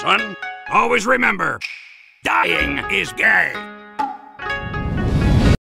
Son, always remember, dying is gay.